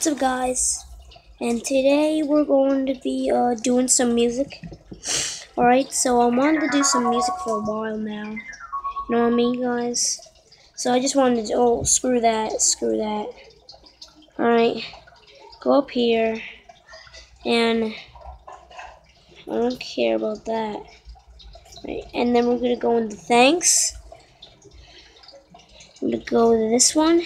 What's up guys? And today we're going to be uh, doing some music. Alright, so I wanted to do some music for a while now. You know what I mean guys? So I just wanted to, oh screw that, screw that. Alright, go up here and I don't care about that. Right, and then we're gonna go into thanks. I'm gonna go to this one.